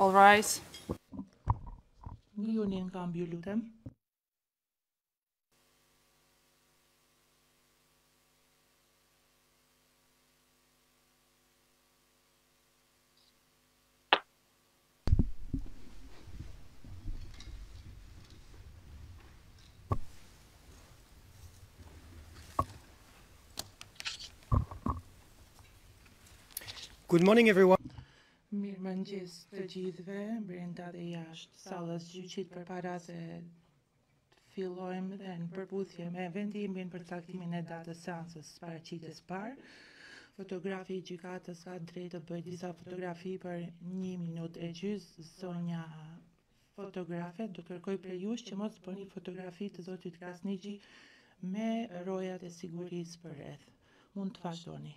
All rise. Ngrihuni në këmbë ju lutem. Good morning, everyone. Mirëmëngjes të gjithëve brenda dhe jashtë sallës gjyqit përpara se të fillojmë dhe në përputhje me vendimin për caktimin e datës së seancës së paraqitjes së parë. Fotografi i gjykatës ka drejt të bëjë disa fotografi për 1 minutë e gjys. Zonja fotografe do të kërkoj prej jush që mos bëni fotografi të zotit Krasniqi me rojat e sigurisë përreth. Mund të vazhdoni.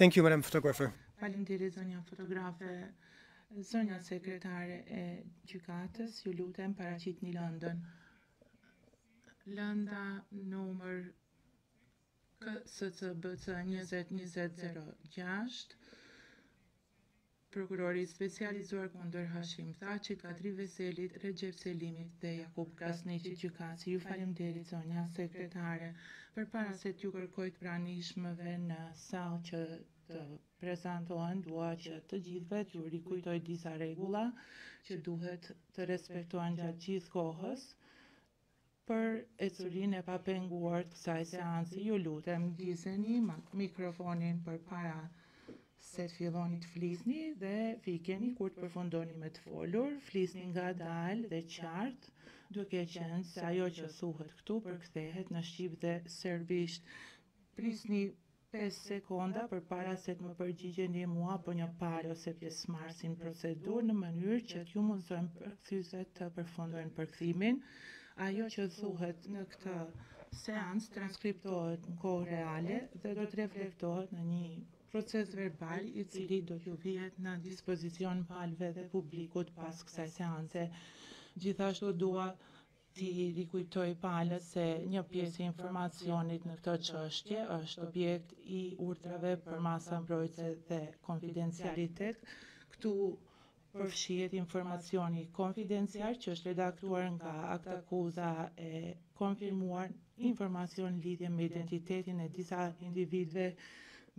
Thank you, madam photographer. Faleminderit zonja fotografe. Zonja sekretare e gjykatës, ju lutem paraqitni lëndën. Lënda numër KSCBC njëzet, njëzet, zero, gjashtë, Prokurori i Specializuar kundër Hashim Thaçit, Kadri Veselit, Rexhep Selimit dhe Jakup Krasniqit gjykatësi ju faleminderit zonja Sekretare përpara se t'ju kërkoj të pranishmëve në sallë që të prezantohen dua që të gjithëve t'ju rikujtoj disa rregulla që duhet të respektohen gjatë gjithë kohës Për ecurinë e papenguar të kësaj seance ju lutem ndizni mikrofonin përpara se të filloni të flisni dhe fikeni kur të përfundoni me të folur, flisni ngadalë dhe qartë, duke qenë se ajo që thuhet këtu përkthehet në shqip dhe serbisht. Prisni Pesë sekonda përpara se të më përgjigjeni mua apo një palë ose pjesëmarrësi në procedurë në mënyrë që t'u mundësojmë përkthyesve të përfundojnë përkthimin, ajo që thuhet në këtë seancë transkriptohet në kohë reale dhe do të reflektohet në një procesverbal i cili do t'u vihet në dispozicion palëve dhe publikut pas kësaj seance. Gjithashtu dua T'i rikujtoj palët se një pjesë e informacionit në këtë çështje është objekt i urdhrave për masa mbrojtëse dhe konfidencialitet. Këtu përfshihet informacioni konfidencial që është redaktuar nga aktakuza e konfirmuar informacion në lidhje me identitetin e disa individëve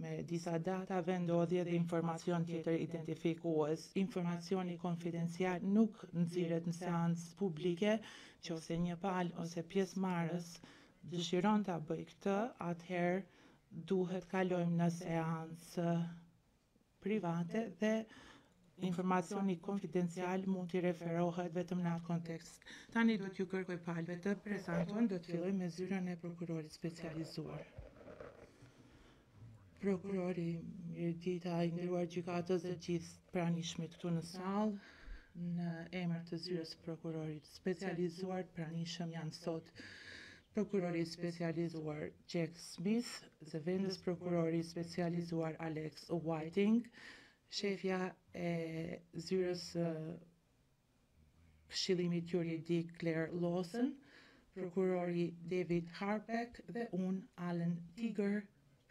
me disa data vendndodhje dhe informacion tjetër identifikues. Informacioni konfidencial nuk nxirret në seancë publike. Nëse një palë ose pjesëmarrës dëshiron ta bëjë këtë, atëherë duhet të kalojmë në seancë private dhe Informacioni konfidencial mund t'i referohet vetëm në atë kontekst. Tani do t'ju kërkoj palëve të prezantohen, do të fillojmë me zyrën e prokurorit të specializuar. Prokurori. Mirëdita, i nderuar gjykatës dhe gjithë të pranishmit këtu në sallë, në emër të zyrës së prokurorit të specializuar të pranishëm janë sot prokurori i specializuar Jack Smith dhe zëvendësprokurori i specializuar Alex Whiting, Shefja e Zyrës së Këshillimit Juridik Claire Lawson, prokurori David Harbach dhe unë, Alan Tieger,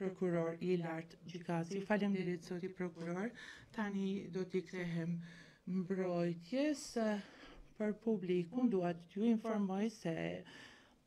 prokuror i lartë. Gjykatësi. Faleminderit zoti prokuror. Tani do t'i kthehem mbrojtjes. Për publikun dua t'ju informoj se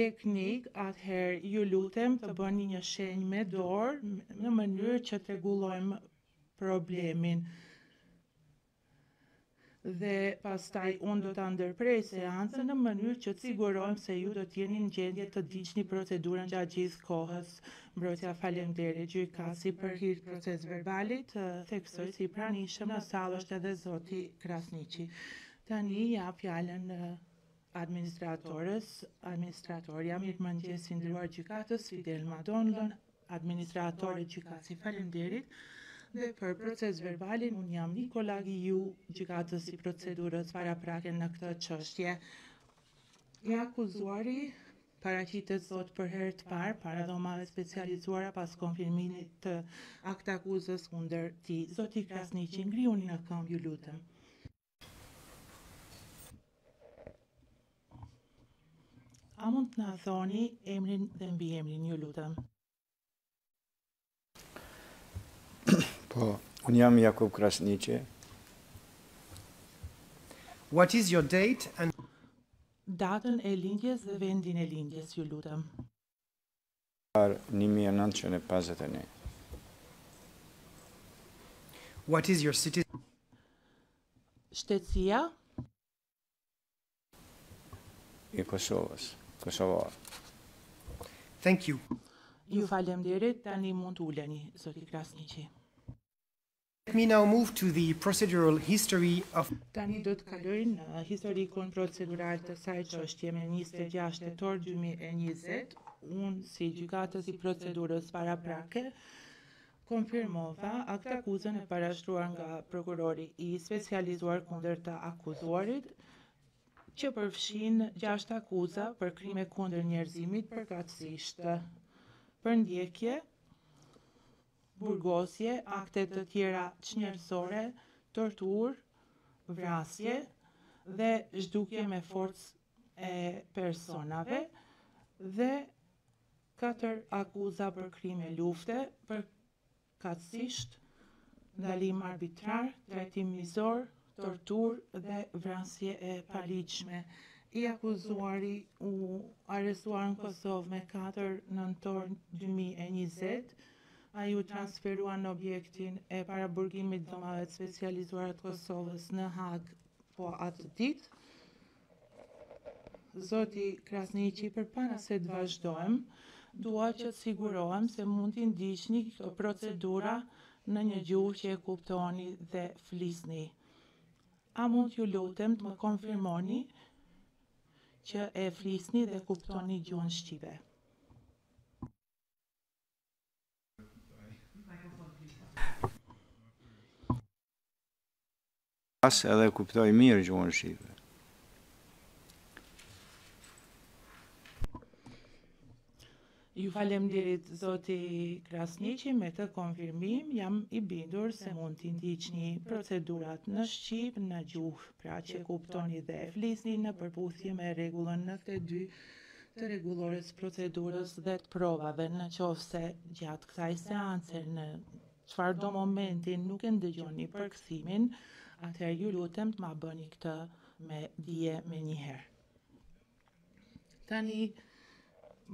teknik atëherë ju lutem të bëni një shenjë me dorë në mënyrë që të rregullojmë problemin dhe pastaj unë do ta ndërprej seancën në mënyrë që të sigurojmë se ju do të jeni në gjendje të ndiqni procedurën gjatë gjithë kohës. Mbrojtja. Faleminderit. Gjykatësi. Për hir të procesverbalit, theksoj se i pranishëm në sallë është edhe zoti Krasniqi. Tani ia jap fjalën administratores. Administratorja. Mirëmëngjes i nderuar gjykatës Fidelma Donlon, administratore. Gjykatësi. Faleminderit dhe për procesverbalin unë jam Nicolas Guillou, gjykatës i procedurës paraprake në këtë çështje. I akuzuari paraqitet sot për herë të parë para Dhomave të Specializuara pas konfirmimit të aktakuzës kundër tij. Zoti Krasniqi, ngrihuni në këmbë, ju lutem. A mund të na thoni emrin dhe mbiemrin, ju lutem? Po, unë jam Jakup Krasniqi. What is your date and Datën e lindjes dhe vendin e lindjes, ju lutem? Janar një mijë e nëntëqind e pesëdhjetë e një. What is your citizenship? Shtetësia? I Kosovës, kosovar. Thank you. Ju faleminderit, tani mund të uleni, zoti Krasniqi. Let me now move to the procedural history of. Tani do të kaloj në historikun procedural të kësaj çështje. Më njëzet e gjashtë tetor dy mijë e njëzet, unë si gjykatës i procedurës paraprake konfirmova aktakuzën e parashtruar nga prokurori i specializuar kundër të akuzuarit, që përfshin gjashtë akuza për krime kundër njerëzimit përkatësisht, përndjekje, burgosje, akte të tjera çnjerëzore, torturë, vrasje dhe zhdukje me forcë e personave dhe katër akuza për krime lufte, përkatësisht ndalim arbitrar, trajtim mizor, torturë dhe vrasje e paligjshme. I akuzuari u arrestua në Kosovë me katër nëntor dy mijë e njëzet. Ai u transferua në objektin e paraburgimit të Dhomave të Specializuara të Kosovës në Hagë po atë ditë. Zoti Krasniqi, përpara se të vazhdojmë, dua që të sigurohem se mund t'i ndiqni këto procedura në një gjuhë që e kuptoni dhe flisni. A mund t'ju lutem të më konfirmoni që e flisni dhe kuptoni gjuhën shqipe? Flas edhe e kuptoj mirë gjuhën shqipe. Ju falemnderit zoti Krasniqi me këtë konfirmim jam i bindur se mund t'i ndiqni procedurat në shqip një gjuhë, pra që kuptoni dhe e flisni në përputhje me rregullën 92 të rregullores së procedurës dhe të provave në qoftë se gjatë kësaj seance në Çfarëdo momenti nuk e ndëgjoni përkthimin, atëherë ju lutem të ma bëni këtë me dije menjëherë. Tani,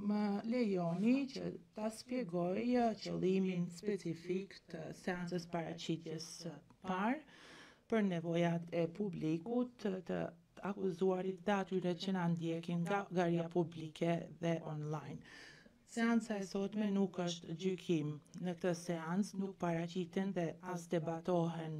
më lejoni që ta spjegoj uh, qëllimin specifik të seancës së paraqitjes së parë për nevojat e publikut, të akuzuarit dhe atyre që na ndjekin nga galeria publike dhe online. Seanca e sotme nuk është gjykim. Në këtë seancë nuk paraqiten dhe as debatohen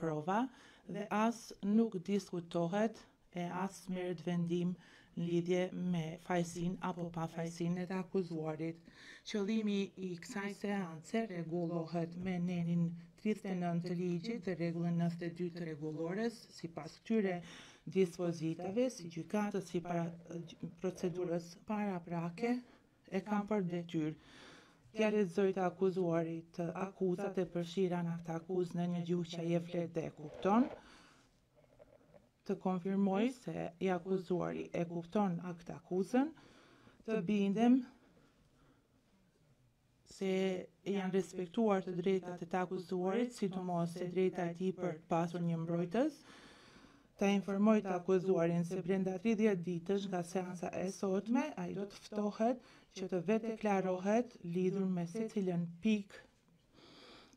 prova dhe as nuk diskutohet e as merret vendim në lidhje me fajësinë apo pafajësinë e të akuzuarit. Qëllimi i kësaj seance rregullohet me nenin tridhjetë e nëntë të ligjit dhe rregullën nëntëdhjetë e dy të rregullores, sipas këtyre dispozitave si gjykatës i procedurës paraprake e kam për detyrë t'ia lexoj të akuzuarit akuzat e përfshira në aktakuzë në një gjuhë që ai e flet dhe e kupton, të konfirmoj se i akuzuari e kupton aktakuzën, të bindem se i janë respektuar të drejtat e të akuzuarit, sidomos e drejta e tij për të pasur një mbrojtës, ta informoj të akuzuarin se brenda 30 ditësh nga seanca e sotme ai do të ftohet që të vetëdeklarohet lidhur me secilën pikë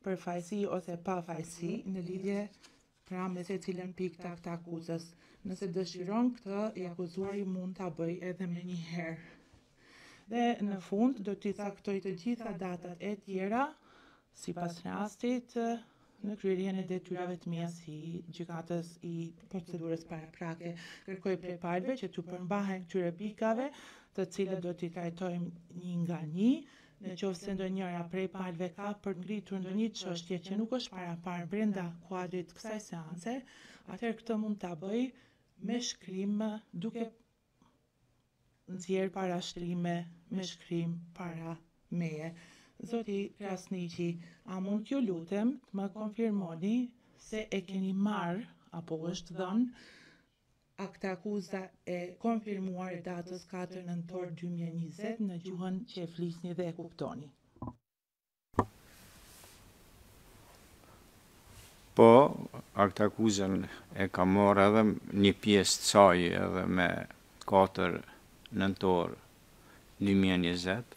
për fajësi ose pafajësi në lidhje Pra me secilën pikë të aktakuzës, nëse dëshiron këtë, i akuzuari mund ta bëjë edhe menjëherë. Dhe në fund do t'i caktoj të gjitha datat e tjera sipas rastit në kryerjen e detyrave të mia si gjykatës i procedurës paraprake. Kërkoj prej palëve që t'u përmbahen këtyre pikave, të cilat do t'i trajtojmë një nga një, Në qoftë se ndonjëra prej palëve ka për të ngritur ndonjë çështje që nuk është paraparë brenda kuadrit të kësaj seance, atëherë këtë mund ta bëjë me shkrim duke nxjerrë parashtrime me shkrim para meje. Zoti Krasniqi, a mund t'ju lutem të më konfirmoni se e keni marrë apo ju është dhënë Aktakuza e konfirmuar e datës katër nëntor dy mijë e njëzet në gjuhën që e flisni dhe e kuptoni. Po, aktakuzën e kam marrë edhe një pjesë të saj edhe më katër nëntor dy mijë e njëzet,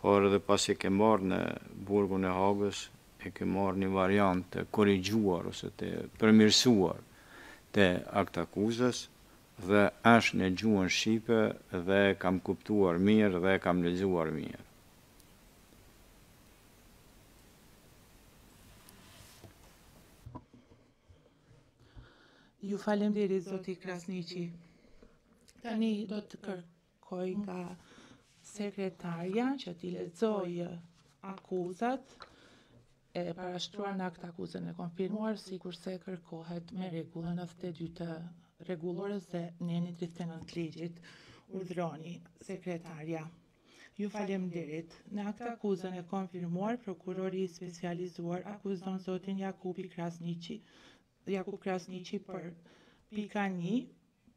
por edhe pasi e kam marrë në burgun e Hagës e kam marrë një variant të korrigjuar ose të përmirësuar të aktakuzës dhe është në gjuhën shqipe dhe e kam kuptuar mirë dhe e kam lexuar mirë. Ju faleminderit zoti Krasniqi. Tani do të kërkoj koj nga sekretarja që t'i lexojë akuzat e parashtruara në aktakuzën e konfirmuar, sikurse kërkohet me rregullën 92 të rregullores dhe nenin 39 të ligjit, urdhëroni sekretarja. Ju faleminderit. Në aktakuzën e konfirmuar, prokurori i specializuar akuzon zotin Jakup Krasniqi, Jakup Krasniqi për pika një,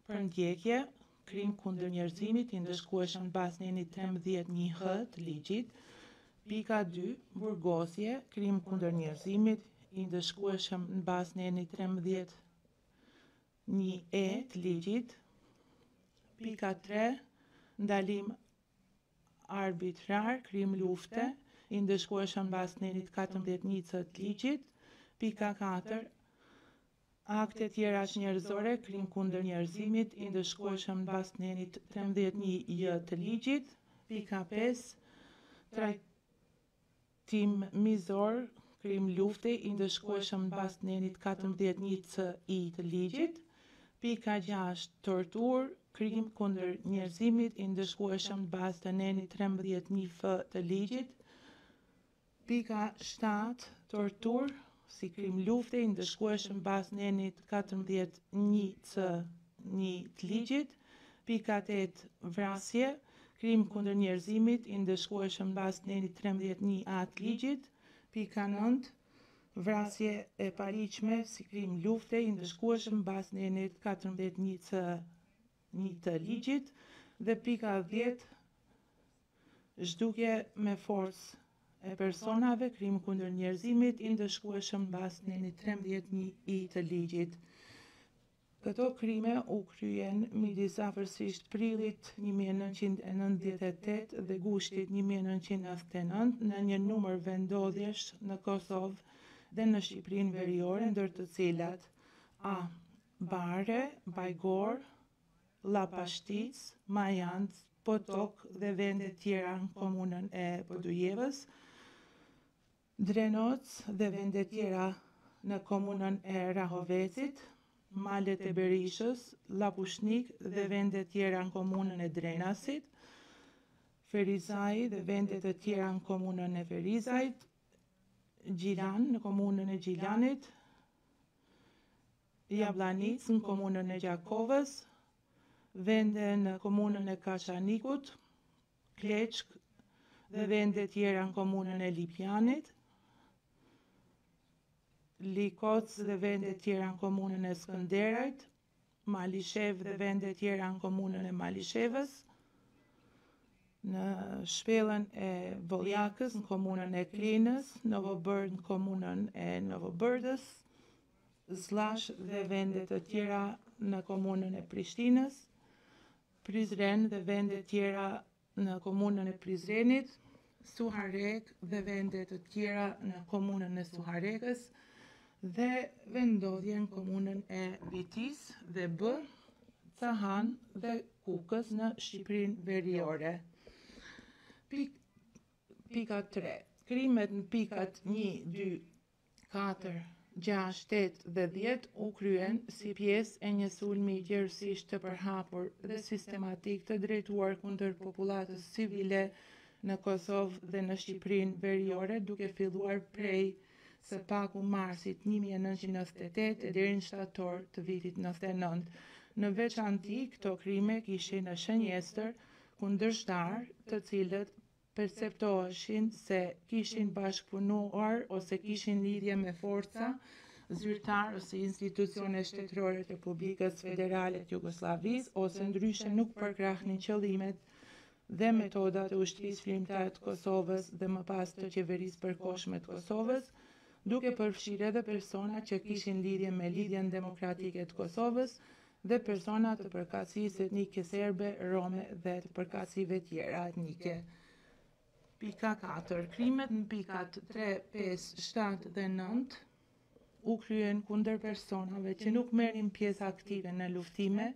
përndjekje, krim kundër njerëzimit i ndëshkueshëm në bazë nenit trembëdhjetë një h të ligjit, pika dy, burgosje, krim kundër njerëzimit i ndëshkueshëm në bazë nenit trembëdhjetë një e të ligjit, pika tre, ndalim arbitrar, krim lufte, i ndëshkueshëm në bazë nenit katërmbëdhjetë një c të ligjit, pika katër, Akte tjera çnjerëzore, krim kundër njerëzimit i ndëshkueshëm në bazë të nenit trembëdhjetë një jë të ligjit, pika pesë, Trajtim mizor, krim lufte i ndëshkueshëm në bazë të nenit katërmbëdhjetë një cë i të ligjit, pika gjashtë, Torturë, krim kundër njerëzimit i ndëshkueshëm në bazë të nenit trembëdhjetë një fë të ligjit, Pika shtatë, Torturë si krim lufte i ndëshkueshëm bazë nenit katërmbëdhjetë një C një të Ligjit, Pika tetë, Vrasje, krim kundër njerëzimit i ndëshkueshëm bazë nenit trembëdhjetë një A të Ligjit, Pika nëntë, Vrasje e paligjshme si krim lufte i ndëshkueshëm bazë nenit katërmbëdhjetë një C një të ligjit dhe pika dhjetë zhdukje me forcë e personave krim kundër njerëzimit i ndëshkueshëm bazë nenit trembëdhjetë një i të ligjit. Këto krime u kryen midis afërsisht prillit një mijë e nëntëqind e nëntëdhjetë e tetë dhe gushtit një mijë e nëntëqind e nëntëdhjetë e nëntë në një numër vendndodhjesh në Kosovë dhe në Shqipërinë Veriore ndër të cilat a. Bare, Bajgorë, Llapashticë, Majancë, Potok dhe vende tjera në komunën e Podujevës, Drenoc dhe vende tjera në komunën e Rahovecit, malet e Berishës, Llapushnik dhe vende tjera në komunën e Drenasit, Ferizaj dhe vende të tjera në komunën e Ferizajt, Gjilan në komunën e Gjilanit, Jabllanicë në komunën e Gjakovës, vende në komunën e Kaçanikut, Kleçkë dhe vende tjera në komunën e Lipjanit, Likoc dhe vende tjera në komunën e Skënderajt, Malishevë dhe vende tjera në komunën e Malishevës, në Shpellën e Volljakës, në komunën e Klinës, Novobërd në komunën e Novobërdës, Zllash dhe vende të tjera në komunën e Prishtinës, Prizren dhe vende tjera në komunën e Prizrenit, Suharekë dhe vende të tjera në komunën e Suharekës dhe vendndodhje në komunën e Vitisë dhe B, Cahan dhe Kukës në Shqipërinë veriore. Pika 3. Krimet në pikat 1, 2, katër, gjashtë, tetë dhe dhjetë u kryen si pjesë e një sulmi gjerësisht të përhapur dhe sistematik të drejtuar kundër popullatës civile në Kosovë dhe në Shqipërinë veriore duke filluar prej së paku marsit një mijë e nëntëqind e nëntëdhjetë e tetë e deri në shtator të vitit nëntëdhjetë e nëntë. Në veçanti këto krime kishin në shënjestër kundërshtarë të cilët perceptoheshin se kishin bashkëpunuar ose kishin lidhje me forca, zyrtarë ose institucione shtetërore të Republikës Federale të Jugosllavisë ose ndryshe nuk përkrahnin qëllimet dhe metodat e Ushtrisë Çlirimtare të Kosovës dhe më pas të Qeverisë së Përkohshme të Kosovës, duke përfshirë edhe persona që kishin lidhje me Lidhjen Demokratike të Kosovës dhe persona të përkatësisë etnike serbe, rome dhe të përkatësive të tjera etnike. Pika katër, Krimet në pikat tre, pesë, shtatë dhe nëntë u kryen kundër personave që nuk merrin pjesë aktive në luftime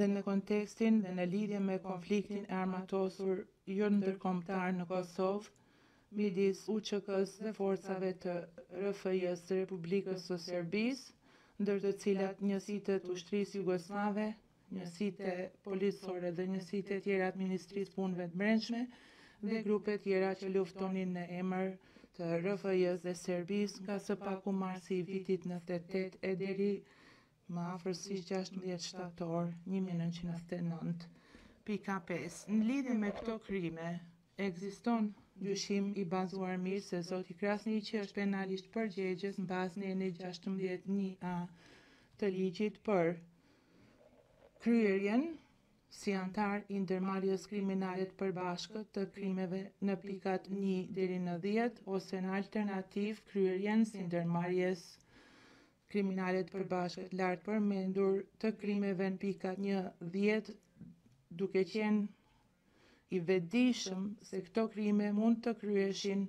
dhe në kontekstin dhe në lidhje me konfliktin e armatosur jo ndërkombëtar në Kosovë midis UÇK-së dhe forcave të RFJ-së së Republikës së Serbisë, ndër të cilat njësite të ushtrisë jugosllave, njësite policore dhe njësite të tjera të Ministrisë së Punëve të Brendshme dhe grupe të tjera që luftonin në emër të RFJ-së dhe Serbisë nga së paku marsi i vitit nëntëdhjetë e tetë e deri më afërsisht gjashtëmbëdhjetë shtator një mijë e nëntëqind e nëntëdhjetë e nëntë, pika pesë, Në lidhje me këto krime, ekziston dyshim i bazuar mirë se zoti Krasniqi është penalisht përgjegjës në bazë të nenit gjashtëmbëdhjetë një A të Ligjit për kryerjen si anëtar i ndërmarrjes kriminale të përbashkët të krimeve në pikat një deri në dhjetë ose në alternativë kryerjen si ndërmarrjes kriminale të përbashkët lartpërmendur të krimeve në pikat një dhjetë duke qenë i vetëdijshëm se këto krime mund të kryeshin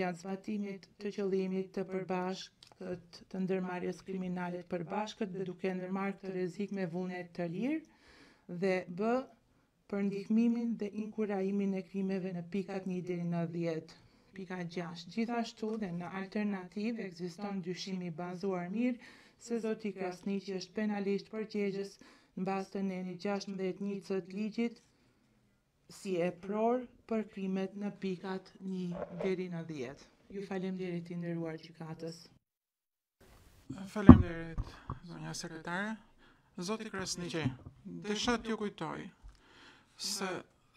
gjatë zbatimit të qëllimit të përbashkët të ndërmarrjes kriminale të përbashkët dhe duke ndërmarrë këtë rrezik me vullnet të lirë dhe B për ndihmimin dhe inkurajimin e krimeve në pikat një deri në dhjetë. Pika gjashtë, gjithashtu dhe në alternativë ekziston dyshimi i bazuar mirë se zoti Krasniqi është penalisht përgjegjës në bazë të nenit gjashtëmbëdhjetë një C të ligjit si epror për krimet në pikat një deri në dhjetë. Ju faleminderit i nderuar gjykatës. Faleminderit, zonja sekretare. Zoti Krasniqi, desha t'ju kujtoj se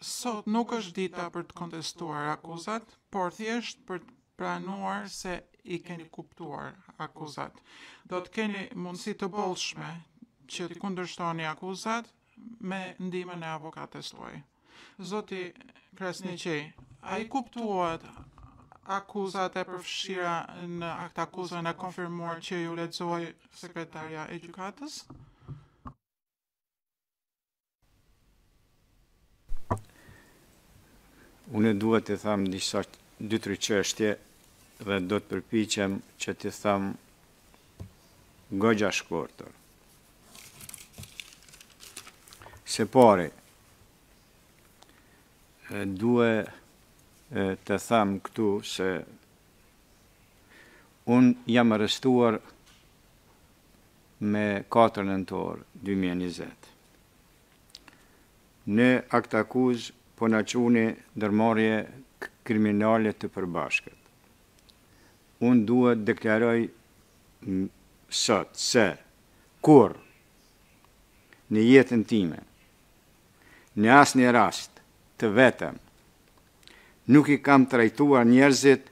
sot nuk është dita për të kontestuar akuzat, por thjesht për të pranuar se i keni kuptuar akuzat. Do të keni mundësi të bollshme që të kundërshtoni akuzat me ndihmën e avokates tuaj. Zoti Krasniqi, a i kuptuat akuzat e përfshira në aktakuzën e konfirmuar që ju lexoi sekretarja e gjykatës? Unë duhet të them dy tre çështje dhe do të përpiqem që të them goxha shkurt. Se pari, duhet të them këtu se unë jam arrestuar më 4 nëntor 2020. Në aktakuzë po na quani ndërmarrje kriminale të përbashkët. Unë dua të deklaroj sot se kurrë në jetën time, në asnjë rast të vetëm, nuk i kam trajtuar njerëzit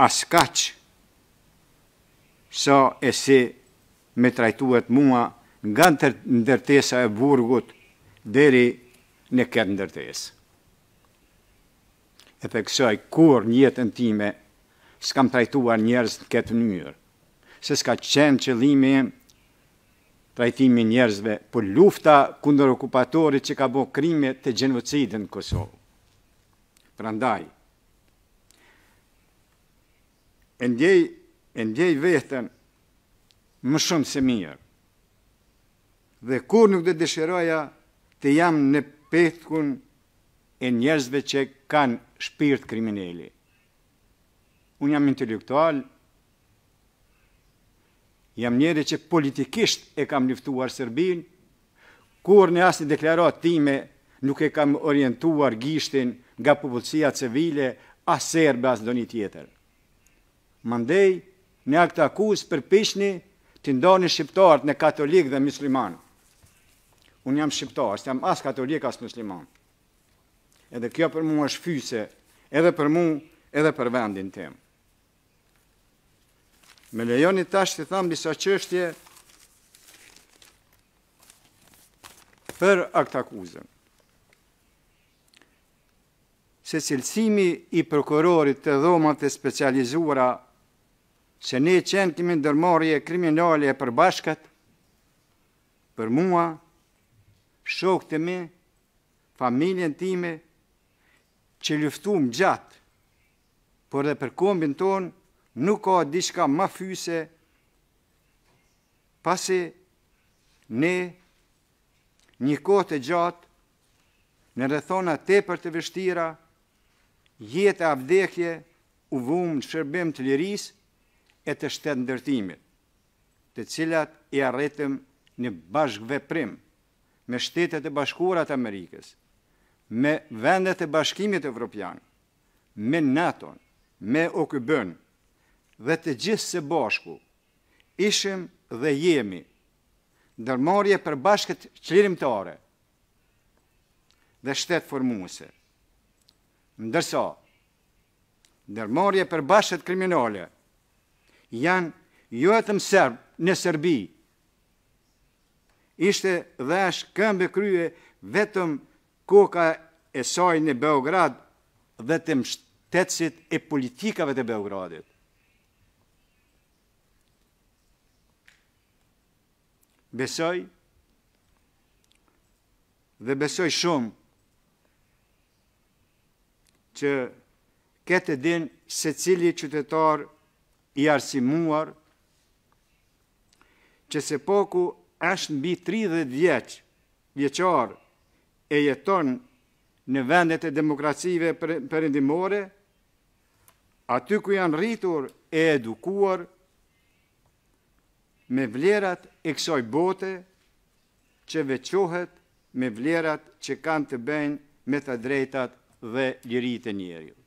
askaq sa e si më trajtuat mua nga ndërtesa e burgut deri në këtë ndërtesë. E theksoj, kurrë në jetën time s'kam trajtuar njerëz në këtë mënyrë, se s'ka qenë qëllimi im trajtimi i njerëzve, por lufta kundër okupatorit që ka bo krime të gjenocidit në Kosovë. Prandaj, e ndjej, e ndjej veten më shumë se mirë. Dhe kurrë nuk do dëshiroja të jam në petkun e njerëzve që kanë shpirt krimineli unë jam intelektual jam njeri që politikisht e kam luftuar Serbinë kurrë në asnjë deklaratë time nuk e kam orientuar gishtin nga popullsia civile as serbe as ndonjë tjetër Mandej në aktakuzë përpiqeni t'i ndani shqiptarët në katolikë dhe myslimanë. Unë jam shqiptar, s'jam as katolik as mysliman. Edhe kjo për mua është fyese, edhe për mua, edhe për vendin tim. Me lejoni tash t'i tham disa qështje për aktakuzën. se cilësimi i prokurorit të Dhomave të Specializuara se ne qenkemi ndërmarrje kriminale e përbashkët për mua, shokët e mi, familjen time, që luftuam gjatë, por dhe për kombin tonë nuk ka diçka më fyese pasi ne një kohë të gjatë Në rrethona tepër të vështira, jetë a vdekje u vumë në shërbim të lirisë e të shtetndërtimit, të cilat i arritëm në bashkëveprim me Shtetet e Bashkuara të Amerikës, me vendet e Bashkimit Evropian, me NATO-n, me OKB-në dhe të gjithë së bashku, ishim dhe jemi ndërmarrje e përbashkët çlirimtare dhe shtetformuese. Ndërsa, ndërmarrje e përbashkët kriminale janë jo vetëm serb në Serbi, ishte dhe është këmbë e krye vetëm koka e saj në Beograd dhe te mbështetësit e politikave të Beogradit. Besoj dhe besoj shumë që këtë e din secili qytetar i arsimuar që së paku është mbi 30 vjeç, vjeçar e jeton në vendet e demokracive perëndimore, aty ku janë rritur e edukuar, me vlerat e kësaj bote që veçohet me vlerat që kanë të bëjnë me të drejtat dhe liritë e njeriut.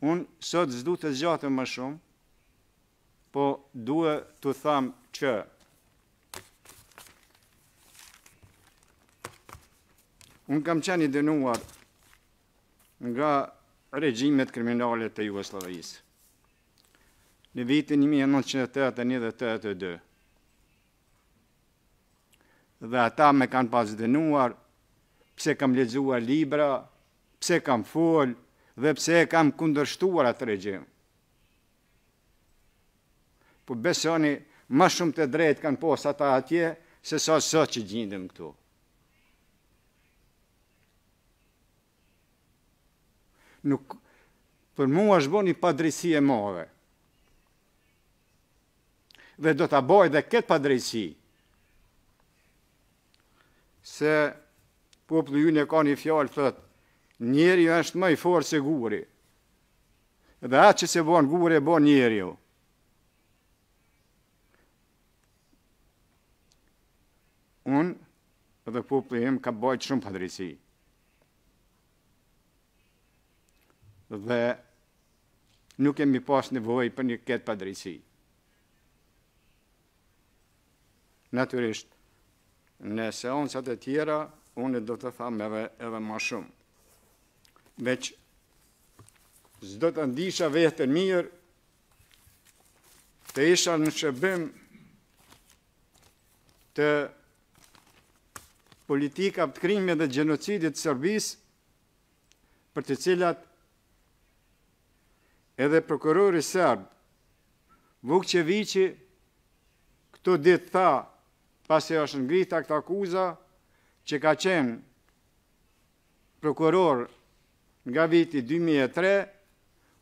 Unë sot s'du të zgjatem më shumë, po du t'ju tham që unë kam qenë i dënuar nga regjimet kriminale të Jugosllavisë. në vitin një mijë e nëntëqind e tetëdhjetë e një dhe tetëdhjetë e dy. Dhe ata më kanë pas dënuar pse kam lexuar libra, pse kam fol dhe pse e kam kundërshtuar atë regjim. Po besoni, më shumë të drejtë kanë pas ata atje sesa sot që gjindem këtu. Nuk, për mua është bërë një padrejtësi e madhe. Dhe do ta baj dhe këtë padrejtësi. Se populli ynë ka një fjalë, thotë, njeriu është më i fortë se guri. Dhe atë që s'e ban guri e ban njeriu. Unë Dhe populli im ka bajt shumë padrejtësi. Dhe nuk kemi pas nevojë për një këtë padrejtësi. Natyrisht, në seancat e tjera, unë do të tham edhe, edhe ma shumë. Veç, s'do ta ndisha veten mirë, të isha në shërbim të politikave të krimit dhe gjenocidit të Serbisë, për të cilat edhe prokurori serb Vukçeviçi këto ditë tha pasi është ngrita këto akuza që ka qenë prokuror nga viti dy mijë e tre,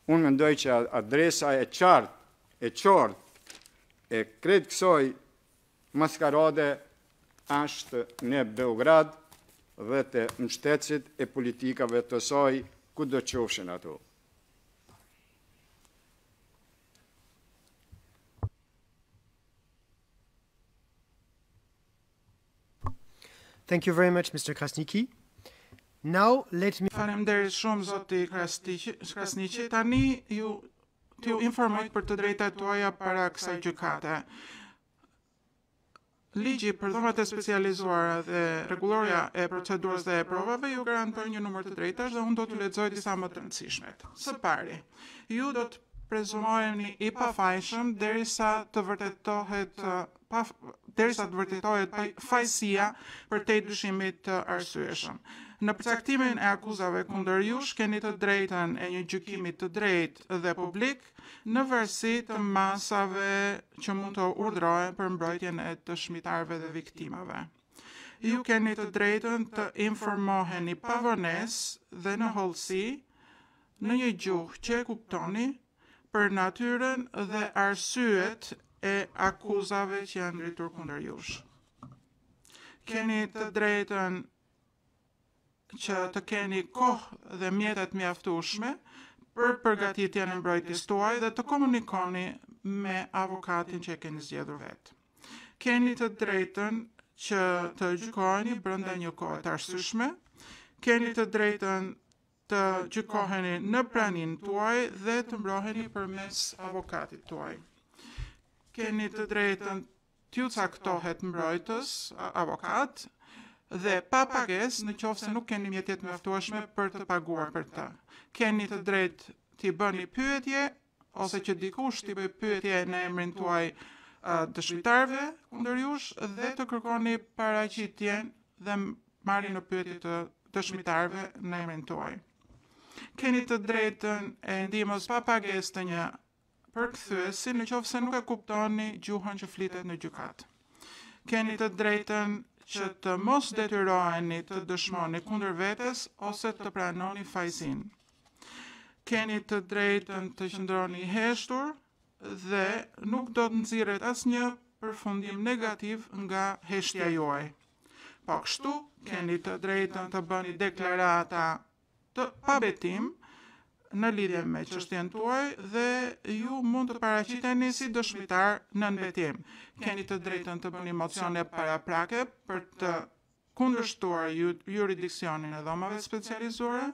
unë mendoj që adresa e qartë, e qartë, e krejt kësaj maskarade asht në Beograd dhe te mështetësit e politikave të saj kudo qofshin ato. Thank you very much Mister Krasniqi. Now let me Faleminderit shumë zoti Krasniqi. Tani ju t'ju informoj për të drejtat tuaja para kësaj gjykate. Ligji për dhomat e specializuara dhe rregullorja e procedurës dhe e provave ju garantojnë një numër të drejtash dhe unë do t'ju lexoj disa më të rëndësishmet. Së pari, ju do të prezumoheni i pafajshëm derisa të vërtetohet pa derisa të vërtetohet fajësia përtej dyshimit të arsyeshëm. Në përcaktimin e akuzave kundër jush keni të drejtën e një gjykimi të drejtë dhe publik në varësi të masave që mund të urdhërohen për mbrojtjen e dëshmitarëve dhe viktimave. Ju keni të drejtën të informoheni pa vonesë dhe në hollësi në një gjuhë që e kuptoni për natyrën dhe arsyet e akuzave që janë ngritur kundër jush. Keni të drejtën që të keni kohë dhe mjete të mjaftueshme për përgatitjen e mbrojtjes tuaj dhe të komunikoni me avokatin që e keni zgjedhur vetë. Keni të drejtën që të gjykoheni brenda një kohe të arsyeshme. Keni të drejtën të gjykoheni në praninë tuaj dhe të mbroheni përmes avokatit tuaj. Keni të drejtën t'ju caktohet mbrojtës, avokat, dhe pa pagesë në qoftë se nuk keni mjete të mjaftueshme për të paguar për të. Keni të drejtë t'i bëni pyetje ose që dikush t'i bëjë pyetje në emrin tuaj dëshmitarëve kundër jush dhe të kërkoni paraqitjen dhe marrjen në pyetje të dëshmitarëve në emrin tuaj. Keni të drejtën e ndihmës pa pagesë të një përkthyesi në qoftë se nuk e kuptoni gjuhën që flitet në gjykatë. Keni të drejtën që të mos detyroheni të dëshmoni kundër vetes ose të pranoni fajësinë. Keni të drejtën të qëndroni i heshtur dhe nuk do të nxirret asnjë përfundim negativ nga heshtja juaj. Po kështu, keni të drejtën të bëni deklarata pa betim në lidhje me çështjen tuaj dhe ju mund të paraqiteni si dëshmitar nën betim. Keni të drejtën të bëni mocione paraprake për të kundërshtuar juridiksionin e dhomave të specializuara,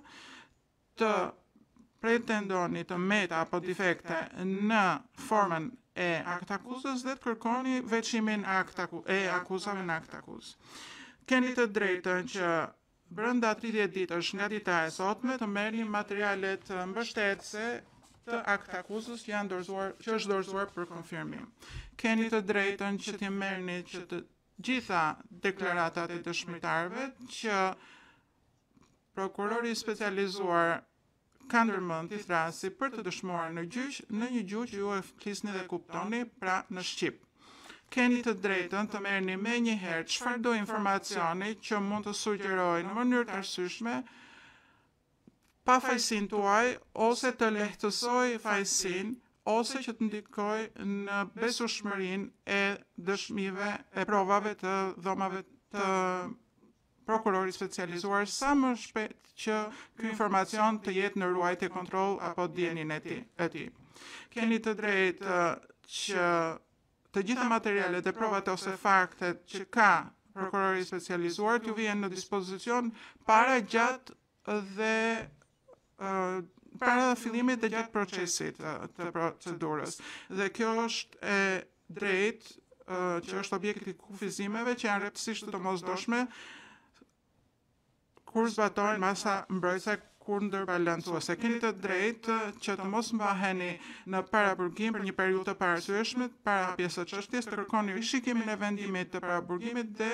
të pretendoni të meta apo defekte në formën e aktakuzës dhe të kërkoni veçimin e akuzave në aktakuzë. Keni të drejtën që brenda 30 ditësh nga dita e sotme të merrni materialet mbështetëse të aktakuzës që janë dorëzuar, që është dorëzuar për konfirmim. Keni të drejtën që t'i merrni që të gjitha deklaratat e dëshmitarëve që prokurori i specializuar ka ndër mend t'i thërrasë për të dëshmuar në gjyq në një gjuhë që ju e flisni dhe kuptoni, pra në shqip. Keni të drejtën të merrni menjëherë çfarëdo informacioni që mund të sugjerojë në mënyrë të arsyeshme pafajësinë tuaj ose të lehtësojë fajësinë ose që të ndikojë në besueshmërinë e dëshmive e provave të dhomave të Prokurorit të Specializuar sa më shpejt që ky informacion të jetë në ruajtje, kontroll apo dijenin e tij. Keni të drejtë që Të gjitha materialet dhe provat ose faktet që ka Prokurori i Specializuar t'ju vihen në dispozicion para, gjatë dhe para fillimit dhe gjatë procesit të procedurës. Dhe kjo është e drejtë që është objekt i kufizimeve që janë rreptësisht të domosdoshme Kur zbatohen masa mbrojtëse kundërbalancuese, keni të drejtë që të mos mbaheni në paraburgim për një periudhë të paarsyeshme para hapjes së çështjes, të kërkoni rishikimin e vendimit të paraburgimit dhe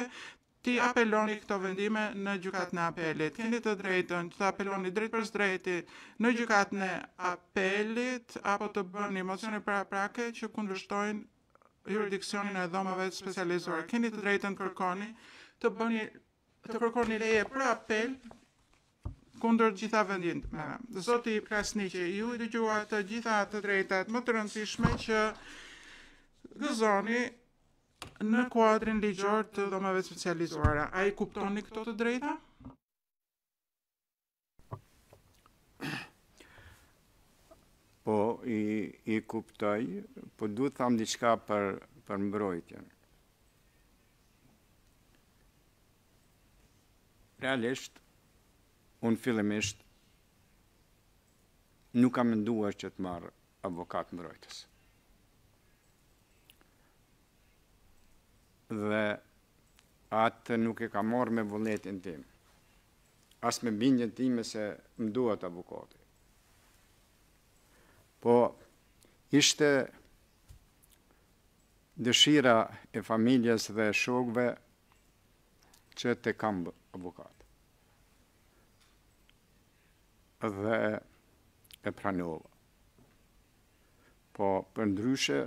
t'i apeloni këto vendime në Gjykatën e Apelit. Keni të drejtën që të apeloni drejtpërdrejt në Gjykatën e Apelit apo të bëni mocione paraprake që kundërshtojnë juridiksionin e dhomave të specializuara. Keni të drejtën të kërkoni të bëni të kërkoni leje për apel kundër të gjitha vendimeve. Zoti Krasniqi, ju i dëgjuat të gjitha të drejtat më të rëndësishme që gëzoni në kuadrin ligjor të dhomave të specializuara. A i kuptoni këto të drejta? Po, i, i kuptoj, po du të them diçka për, për mbrojtjen. Realisht, unë fillimisht nuk kam menduar që të marr avokat mbrojtës. Dhe atë nuk e kam marrë me vullnetin tim. as me bindjen time se më duhet avokati. Po ishte dëshira e familjes dhe e shokëve që të kam avokat. Dhe e pranova. Po përndryshe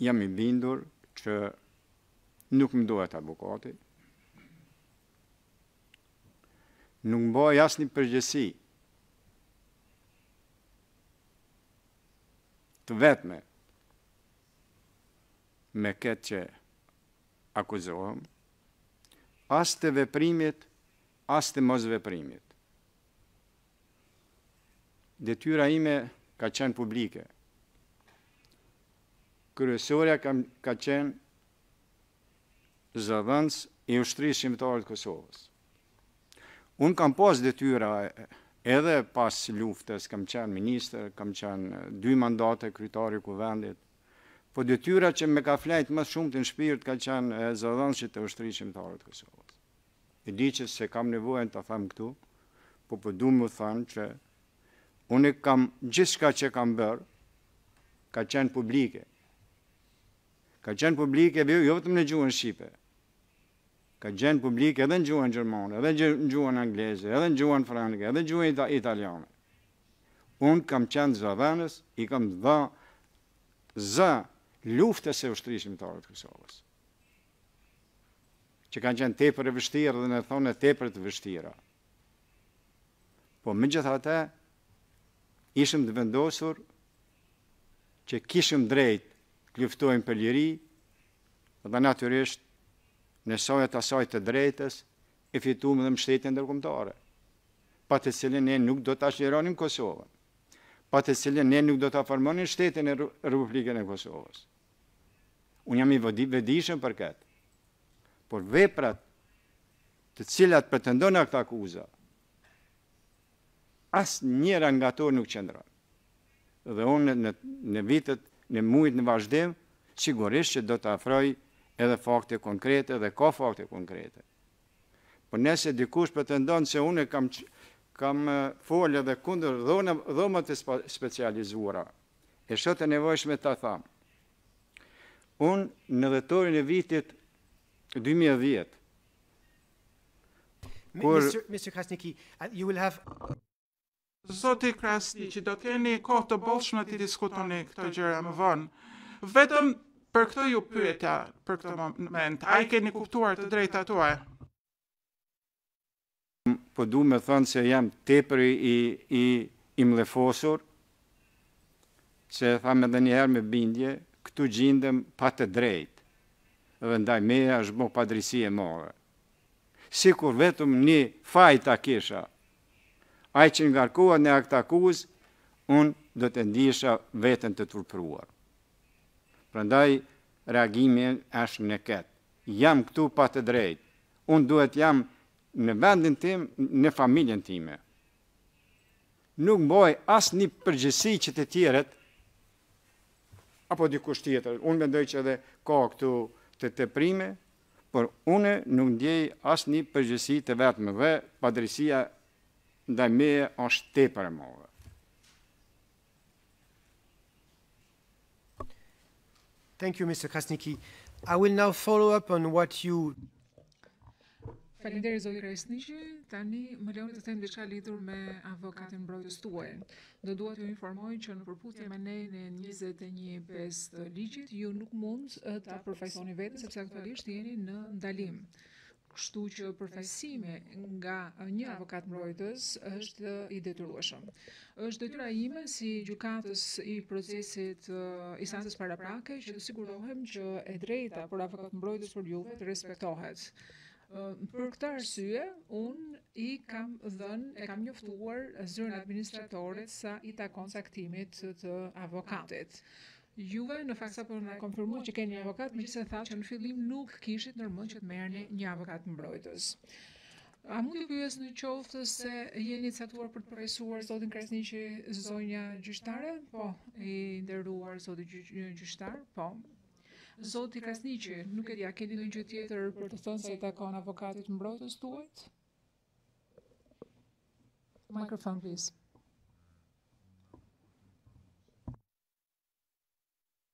jam i bindur që nuk më duhet avokati, Nuk mbaj asnjë përgjegjësi të vetme me këtë që akuzohem, as të veprimit, as të mosveprimit. Detyra ime ka qenë publike. Kryesorja ka qenë zëdhënës i Ushtrisë Çlirimtare të Kosovës. Unë kam pas detyra edhe pas luftës, kam qenë ministër, kam qenë dy mandate kryetar i kuvendit, po detyra që më ka flejt më shumti në shpirt ka qenë e zëdhënësit të Ushtrisë Çlirimtare të Kosovës. E di që s'e kam nevojën ta them këtu, po po du me thanë që unë kam gjithçka që kam bërë, ka qenë publike, ka qenë publike jo vetëm në gjuhën shqipe, ka qenë publike edhe në gjuhën gjermane, edhe në gjuhën angleze, edhe në gjuhën frënge, edhe në gjuhën italiane. Unë kam qenë zëdhënës, i kam dha zë luftës së Ushtrisë Çlirimtare të Kosovës. Që ka qenë tepër e vështirë dhe në rrethana tepër të vështira. Po megjithatë, ishim të vendosur që kishim drejt të luftojmë për liri dhe natyrisht në sajë të asaj të drejtës e fituam dhe mështetjen ndërkombëtare, pa të cilën ne nuk do ta çlironim Kosovën, pa të cilën ne nuk do ta formonim shtetin e Republikën e Kosovës. Unë jam i vetëdijshëm për këtë, por veprat të cilat pretendon aktakuza, Asnjëra nga to nuk qëndron. Dhe unë në në vitet, në muajt në vazhdim, sigurisht që do të ofroj edhe fakte konkrete dhe ka fakte konkrete. Por nëse dikush pretendon se unë kam kam folë edhe kundër dhomave të specializuara, e shoh të nevojshme ta them. Unë në dhjetorin e vitit 2010 Kur Mr. Mr. Krasniki, uh, you will have Zoti Krasniqi, do keni kohë të bollshme të diskutoni këto gjëra më vonë. Vetëm për këtë ju pyeta për këtë moment. A i keni kuptuar të drejtat tuaja? Po du me thënë se jam tepër i, i, i mllefosur, Që e them edhe një herë me bindje, këtu gjindem pa të drejtë dhe ndaj meje është bo padrejtësi e madhe. Sikur vetëm një faj ta kisha, ai që ngarkohet në aktakuzë, unë do të ndjeja veten të turpëruar. Prandaj reagimi im është në këtë. Jam këtu pa të drejtë. Unë duhet jam në vendin tim, në familjen time. Nuk mbaj asnjë përgjegjësi që të tjerët apo dikush tjetër. Unë mendoj që edhe ka këtu teprime, por unë nuk ndjej asnjë përgjegjësi të vetme dhe padrejtësia ndaj meje është tepër e madhe. Thank you Mister Krasniqi. I will now follow up on what you Faleminderit zoti Krasniqi. Tani më lejoni të them diçka lidhur me avokatin mbrojtës tuaj. Do dua t'ju informoj që në përputhje me nenin e 21.5 të ligjit, ju nuk mund ta përfaqësoni veten sepse aktualisht jeni në ndalim. kështu që përfaqësimi nga një avokat mbrojtës është i detyrueshëm. Është detyra ime si gjykatës i procesit i instancës paraprake që të sigurohem që e drejta për avokat mbrojtës për juve të respektohet. Për këtë arsye, unë i kam dhënë, e kam njoftuar zyrën administratore sa i takon caktimit të avokatit. Juve në fakt sapo na konfirmuat që keni një avokat, megjithëse thatë që në fillim nuk kishit ndërmend që të merrni një avokat mbrojtës. A mund të pyes në qoftë se jeni caktuar për të përfaqësuar zotin Krasniqi, zonja gjyqtare? Po, i nderuar zoti gjyqtar, po. Zoti Krasniqi, nuk e di, a keni ndonjë gjë tjetër për të thënë sa i takon avokatit mbrojtës tuaj? Mikrofon, please.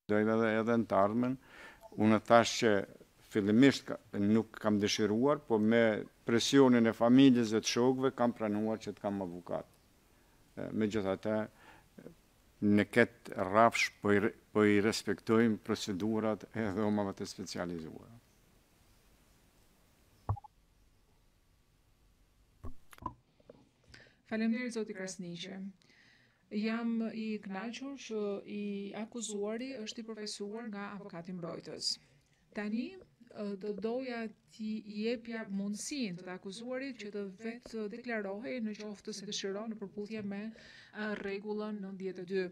Do i vë edhe në të ardhmen. Unë thashë që fillimisht nuk kam dëshiruar, po me presionin e familjes dhe të shokëve kam pranuar që të kam avokat. Megjithatë, në këtë rrafsh po, po i respektojmë procedurat e dhomave të specializuara. Faleminderit zoti Krasniqi. Jam i kënaqur që i akuzuari është i përfaqësuar nga avokati mbrojtës. Tani do doja t'i jepja mundësinë të akuzuarit që të vetëdeklarohej në qoftë se dëshiron në përputhje me rregullën 92.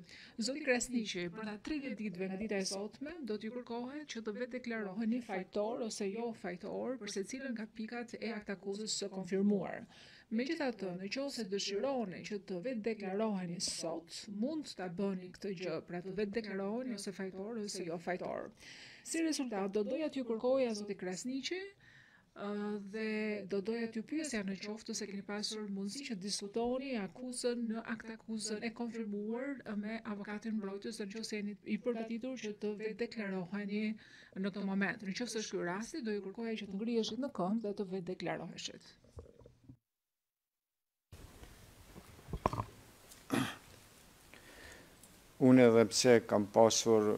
Zoti Krasniqi, brenda 30 ditëve nga dita e sotme, do t'ju kërkohet që të vetëdeklaroheni fajtor ose jo fajtor për secilën nga pikat e aktakuzës së konfirmuar. Megjithatë, në qoftë se dëshironi që të vetëdeklaroheni sot, mund ta bëni këtë gjë, pra të vetëdeklaroheni ose fajtor ose jo fajtor. Si rezultat, do doja t'ju kërkoja zoti Krasniqi, dhe do doja t'ju pyesja në qoftë se keni pasur mundësi që të diskutoni akuzën në aktakuzën e konfirmuar me avokatin mbrojtës në qoftë se jeni i përgatitur që të vetëdeklaroheni në këtë moment. Në qoftë se është ky rasti, do ju kërkoja që të ngriheshit në këmbë dhe të vetëdeklaroheshit. Unë edhe pse kam pasur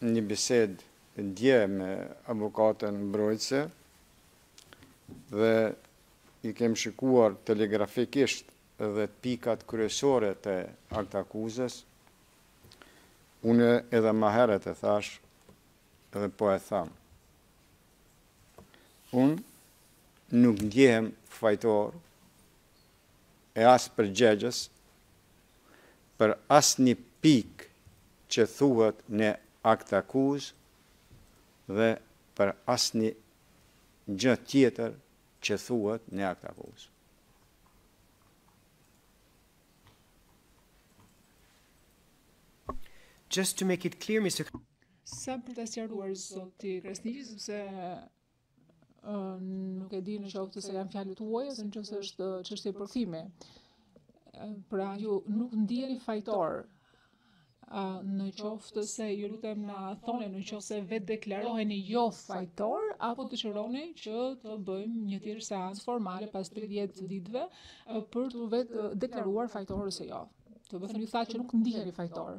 një bisedë dje me avokatën mbrojtëse dhe i kem shikuar telegrafikisht edhe pikat kryesore të aktakuzës, unë edhe ma heret e thashë dhe po e tham. Unë nuk ndjehem fajtor e as përgjegjës për asnjë pikë që thuhet në aktakuzë dhe për asnjë gjë tjetër që thuhet në aktakuzë. Just to make it clear, Mr. Sa për ta sqaruar zoti Krasniqi sepse ë nuk e di në qoftë se janë fjalët tuaja, se në qoftë se është çështje përkthimi. Pra ju nuk ndiheni fajtor në qoftë se ju lutem na thoni në qoftë se vetëdeklaroheni jo fajtor apo dëshironi që të bëjmë një tjetër seancë formale pas 30 ditëve për t'u vetëdeklaruar fajtor ose jo. Domethënë ju thatë që nuk ndiheni fajtor.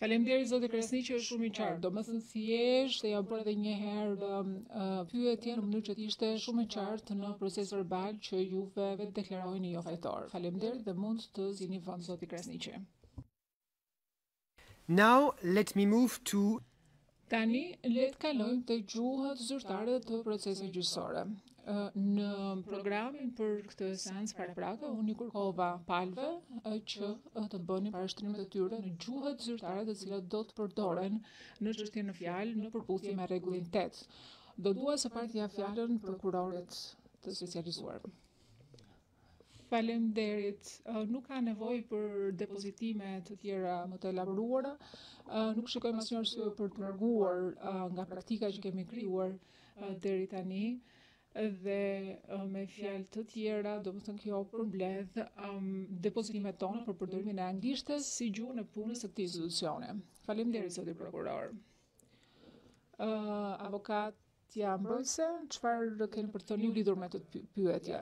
Faleminderit zoti Krasniqi, është shumë i qartë. Domethënë thjesht ia bëra edhe një herë um, uh, pyetjen në mënyrë që të ishte shumë e qartë në procesverbal që juve vetëdeklaroheni jo fajtor. Faleminderit dhe mund të zini vend zoti Krasniqi. Now let me move to Tani le të kalojmë te gjuhët zyrtare të proceseve gjyqësore. Në programin për këtë seancë paraprake unë u kërkova palëve që të bënin parashtrimet e tyre në gjuhët zyrtare të cilat do të përdoren në çështjen në fjalë në përputhje me rregullin 8. Do dua së pari t'ia jap fjalën prokurorit të specializuar. Faleminderit. Nuk ka nevojë për depozitime të tjera më të elaboruara. Nuk shikojmë asnjë arsye për t'u larguar nga praktika që kemi krijuar deri tani dhe me fjalë të tjera, domethënë kjo përmbledh um, depozitimet tona për përdorimin e anglishtes si gjuhën e punës së këtij institucioni. Faleminderit, zoti prokuror. Uh, avokat Tja mbrojtëse, çfarë keni për të thënë ju lidhur me këtë pyetje?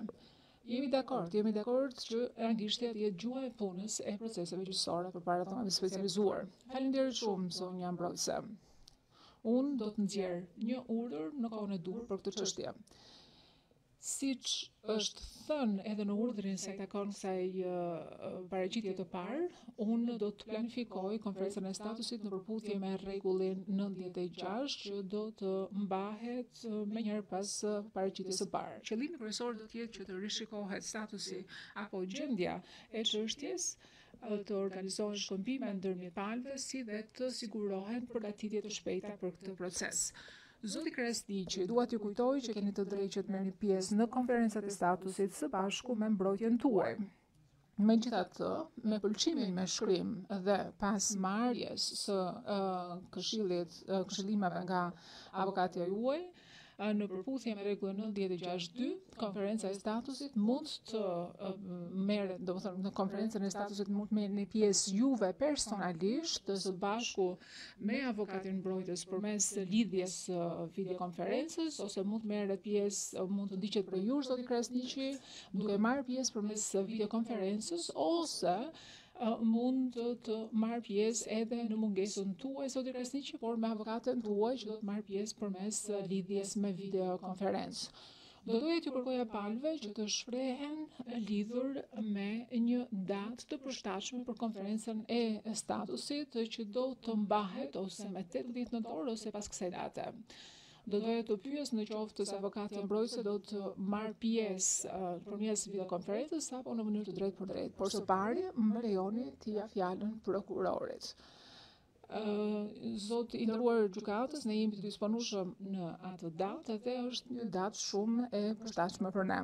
Jemi dakord, jemi dakord që anglishtja të jetë gjuha e punës e proceseve gjyqësore përpara dhomave të specializuara. Faleminderit shumë zonja Ambrose. Unë do të nxjerr një urdhër në kohën e duhur për këtë çështje. Siç është thënë edhe në urdhrin sa i takon kësaj paraqitje të parë, unë do të planifikoj konferencën e statusit në përputhje me rregullin 96 që do të mbahet menjëherë pas paraqitjes së parë. Qëllimi kryesor do të jetë që të rishikohet statusi apo gjendja e çështjes, të organizohen shkëmbime ndërmjet palëve si dhe të sigurohen përgatitje të shpejta për këtë proces. Zoti Krasniqi, dua t'ju kujtoj që keni të drejtë që të merrni pjesë në konferencat e statusit së bashku me mbrojtjen tuaj. Megjithatë, me pëlqimin me shkrim dhe pas marrjes së uh, këshillit, uh, këshillimeve nga avokatja juaj, uh, në përputhje me rregullën 96.2, konferenca e statusit mund të uh, merret, domethënë, në konferencën e statusit mund të merrni pjesë juve personalisht, së bashku me avokatin mbrojtës përmes lidhjes së videokonferencës ose mund të merret pjesë, mund të ndiqet për ju zoti Krasniqi, duke marrë pjesë përmes videokonferencës ose mund të, të marrë pjesë edhe në mungesën tuaj zoti Krasniqi, por me avokaten tuaj që do të marrë pjesë përmes lidhjes me videokonferencë. Do doja t'ju kërkoja palëve që të shprehen lidhur me një datë të përshtatshme për konferencën e statusit që do të mbahet ose më 18 nëntor ose pas kësaj date. Do doja të pyes në qoftë se avokatja mbrojtëse do të marrë pjesë uh, përmes videokonferencës apo në mënyrë të drejtpërdrejtë. Por së pari, më lejoni t'i jap fjalën prokurorit. Ëh, zoti i nderuar gjykatës, ne jemi të disponueshëm në atë datë dhe është një datë shumë e përshtatshme për ne.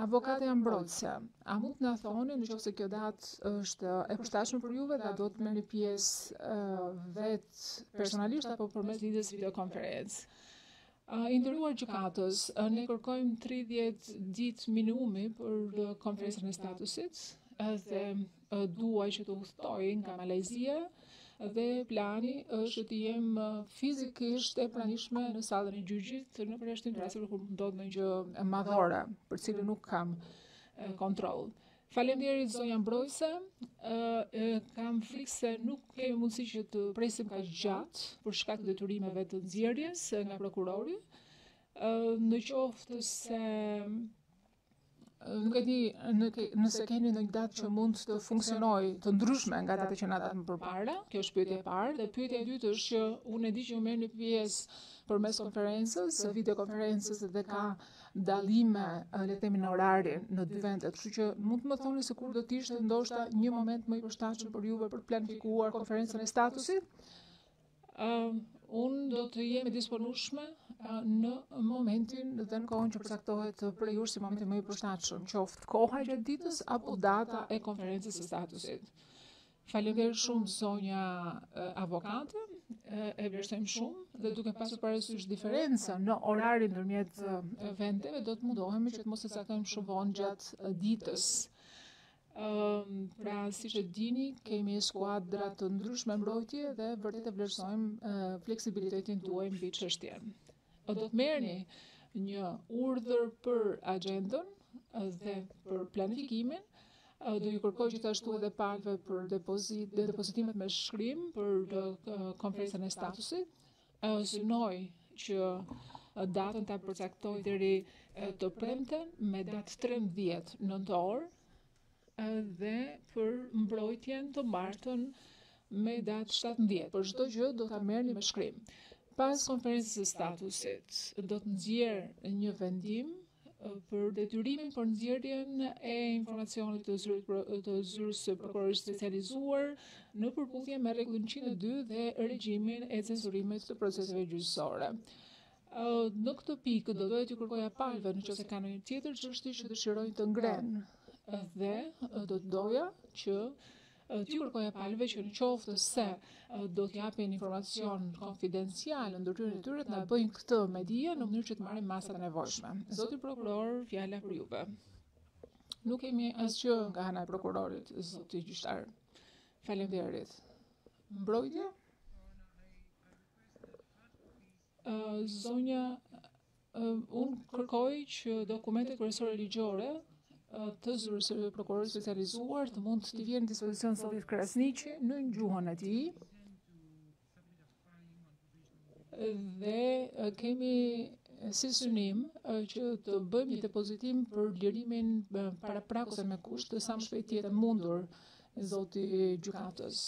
Avokatja mbrojtëse. A mund të na thoni në qoftë se kjo datë është e përshtatshme për juve dhe do të merrni pjesë uh, vetë personalisht apo përmes lidhjes videokonferencë? Uh, I nderuar gjykatës, uh, ne kërkojmë 30 ditë minimumi për uh, konferencën e statusit uh, dhe duhet që të udhëtoj nga Malajzia dhe plani është të jem fizikisht e pranishme në salën e gjyqit me përjashtim të rastit kur ndodh ndonjë gjë madhore, për të cilën nuk kam kontroll. Faleminderit zonja mbrojtëse. Ë kam frikë se nuk kemi mundësi që të presim kaq gjatë për shkak të detyrimeve të nxjerrjes nga prokurori. Ë në qoftë se Nuk e di nëse keni ndonjë datë që mund të funksionojë të ndryshme nga data që na dhatë më përpara, kjo është pyetja e parë, dhe pyetja e dytë është që unë e di që ju merrni pjesë përmes konferencës, videokonferencës dhe ka dallime, le të themi në orarin, në dy vendet, kështu që mund të më thoni se kur do të ishte ndoshta një moment më i përshtatshëm për juve për të planifikuar konferencën e statusit? Unë do të jem e disponueshme në momentin dhe në kohën që përcaktohet prej jush si momenti më i përshtatshëm, qoftë koha gjatë ditës apo data e konferencës së statusit. Faleminderit shumë zonja avokate, e vlerësojmë shumë dhe duke pasur parasysh diferencën në orar ndërmjet vendeve, do të mundohemi që të mos e caktojmë shumë vonë gjatë ditës. Um, pra, siç e dini, kemi skuadra të ndryshme mbrojtje dhe vërtet e vlerësojmë uh, fleksibilitetin tuaj mbi çështjen. Do të merrni një urdhër për agjendën dhe për planifikimin, do ju kërkoj gjithashtu edhe palëve për depozitimet me shkrim për konferencën e statusit. synoj që datën ta përcaktoj deri të premten me datë 13 nëntor dhe për mbrojtjen të martën me datë 17. Për çdo gjë do ta merrni me shkrim. Pas konferencës së statusit do të nxjerr një vendim për detyrimin për nxjerrjen e informacionit të zyrës të zyrës së prokurorisë së specializuar në përputhje me rregullin 102 dhe regjimin e censurimit të proceseve gjyqësore. Në këtë pikë do doja t'ju kërkoja palëve në qoftë se kanë një tjetër çështje që dëshirojnë të ngrenë dhe do të doja që T'ju kërkoja palëve që në qoftë se do të japin informacion konfidencial në ndërhyrjen e tyre të na bëjnë këtë me dije në mënyrë që të marrim masat e nevojshme. Zoti prokuror, fjala për juve. Nuk kemi asgjë nga ana e prokurorit, zoti gjyqtar. Faleminderit. Mbrojtja? Zonja, unë kërkoj që dokumentet kryesore ligjore të zyrës së prokurorit të specializuar të mund t'i vihen në dispozicion zotit Krasniqi në gjuhën e tij. Dhe kemi si synim që të bëjmë një depozitim për lirimin para parakohshëm me kusht sa më shpejt të jetë e mundur Zoti gjykatës,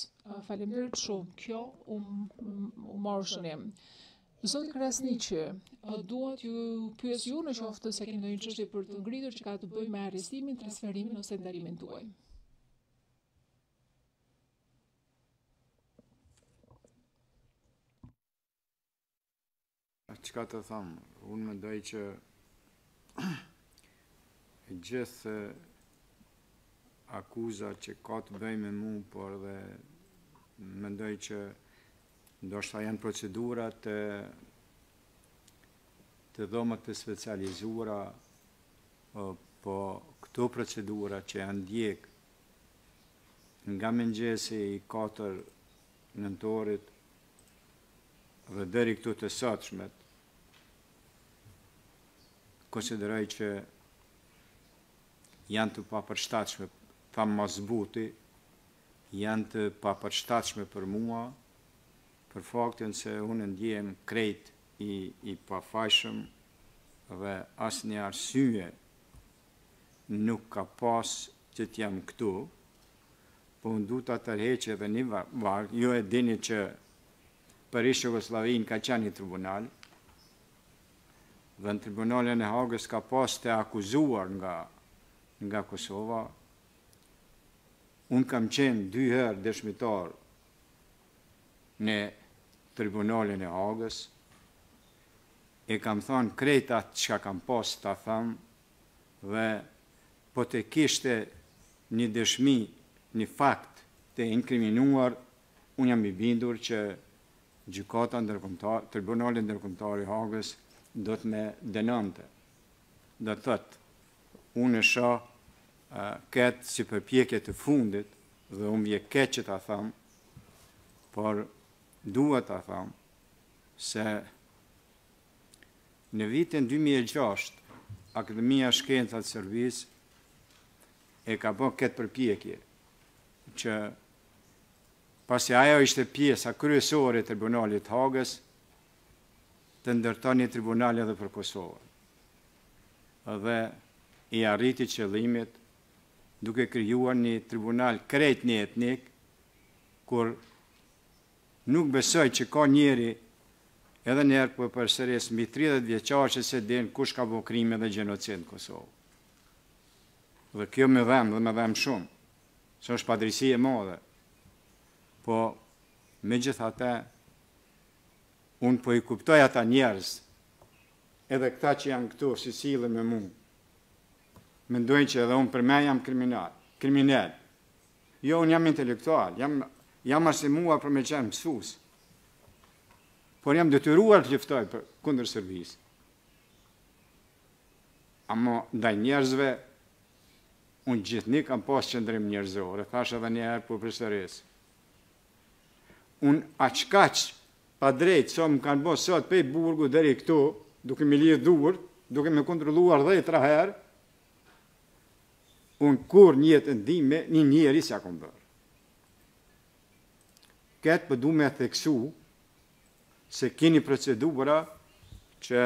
faleminderit shumë. Kjo u mor shënim. Zoti Krasniqi, dua t'ju pyes ju në qoftë se keni ndonjë çështje për të ngritur që ka të bëjë me arrestimin, transferimin ose ndalimin tuaj. Çka të them, unë mendoj që gjithë akuza që ka të bëjë me mua, por dhe mendoj që ndoshta janë procedurat e Dhomave të Specializuara, po këto procedura që janë ndjek nga mëngjesi i 4 nëntorit dhe deri këtu të sotshmet, konsideroj që janë të papërshtatshme, them ma s'buti, janë të papërshtatshme për mua, për faktin se unë ndjehem krejt i, i pafajshëm dhe asnjë arsye nuk ka pas që t'jam këtu, po unë du ta tërheq edhe ni vërejtje, ju e dini që për ish Jugosllavinë ka qenë një tribunal, dhe në tribunalin e Hagës ka pas të akuzuar nga nga Kosova, unë kam qenë dy herë dëshmitar në tribunalin e Hagës, e kam thënë krejt atë çka kam pas ta them dhe po të kishte një dëshmi, një fakt të inkriminuar, unë jam i bindur që Gjykata Ndërkombëtare, Tribunali Ndërkombëtar i Hagës do të më dënonte. Do të thotë, unë e shoh këtë si përpjekje të fundit dhe më vjen keq që ta them, por dua ta them se Në vitin dy mijë e gjashtë, Akademia e Shkencave të Serbisë e ka bërë këtë përpjekje, që pasi ajo ishte pjesa kryesore e Tribunalit të Hagës, të ndërton një tribunal edhe për Kosovën. Dhe i arriti qëllimit duke krijuar një tribunal krejt njëetnik, kur Nuk besoj që ka njeri, edhe një herë po e përsëris, mbi tridhjetë vjeçar që s'e din kush ka bo krime dhe gjenocid në Kosovë. Dhe kjo më dhemb dhe më dhemb shumë, se është padrejtësi e madhe. Po, megjithatë, unë po i kuptoj ata njerëz, edhe këta që janë këtu, si sillen me mua. Mendojnë që edhe unë vërtet jam kriminal, kriminel. Jo, unë jam intelektual, jam, jam arsimuar për me qenë mësues. Por jam detyruar të luftoj për kundër Serbisë. Ama, ndaj njerëzve, unë gjithnjë kam pas qëndrim njerëzor, e thashë, edhe njëherë po përsëris. Unë as kaq padrejt sa më kanë bërë sot pej burgu deri këtu, duke me lidhë durt, duke me kontrolluar deri tri herë, Unë kurrë në jetë time një njeri s'ja kom bërë. Këtë po du me e theksu se keni procedura që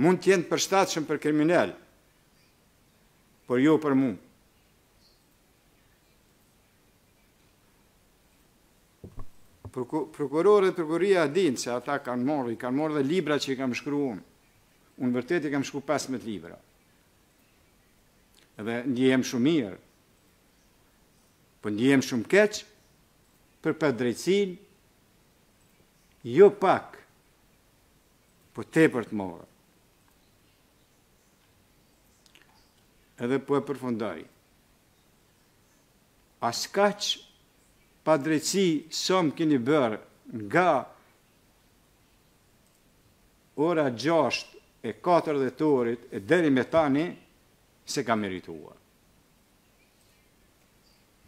mund të jenë të përshtatshme për kriminelë, por jo për mua. Prokurorët e prokuroria e dinë se ata kanë marrë, i kanë marrë edhe librat që i kam shkruar unë. Unë vërtet i kam shkruar 15 libra. Dhe ndjehem shumë mirë. Po ndjehem shumë keq për padrejtësinë, jo pak, po tepër të madhe. Edhe po e përfundoj. As kaq padrejtësi sa më kini bërë nga ora gjashtë e katër dhjetorit e deri me tani s'e kam merituar.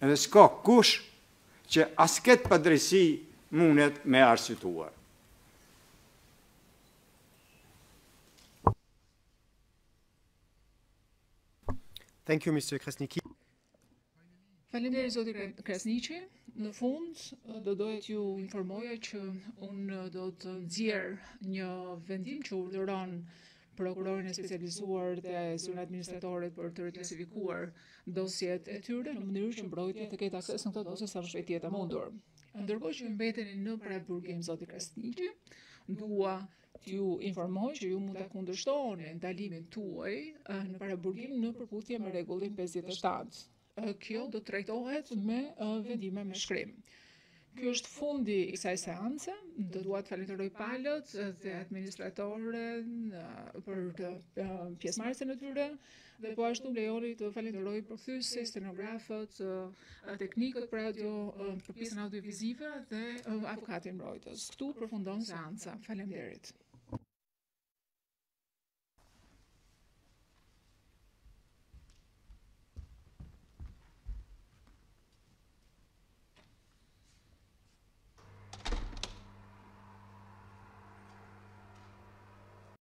Edhe s'ka kush që as këtë padrejtësi mundet me e arsyetuar. Thank you Mr. Krasniqi. Faleminderit zoti Krasniqi. Në fund do doja t'ju informoja që unë do të nxjerr një vendim që urdhëron prokurorin e specializuar dhe zyrën administratore për të reklasifikuar dosjet e tyre në mënyrë që mbrojtja të ketë akses në këto dosje sa më shpejt të jetë e mundur. Ndërkohë që mbeteni në paraburgim zoti Krasniqi, dua t'ju informoj që ju mund ta kundërshtoni ndalimin tuaj eh, në paraburgim në përputhje me rregullin 57. Eh, kjo do të trajtohet me eh, vendime me shkrim. Ky është fundi i kësaj seance. Do dua të falënderoj palët dhe administratoren për pjesëmarrjen e tyre. Dhe po ashtu lejoni të falënderoj përkthyesit, stenografët, teknikët për audio, për pjesën audiovizive dhe avokatin mbrojtës. Këtu përfundon seanca. Faleminderit.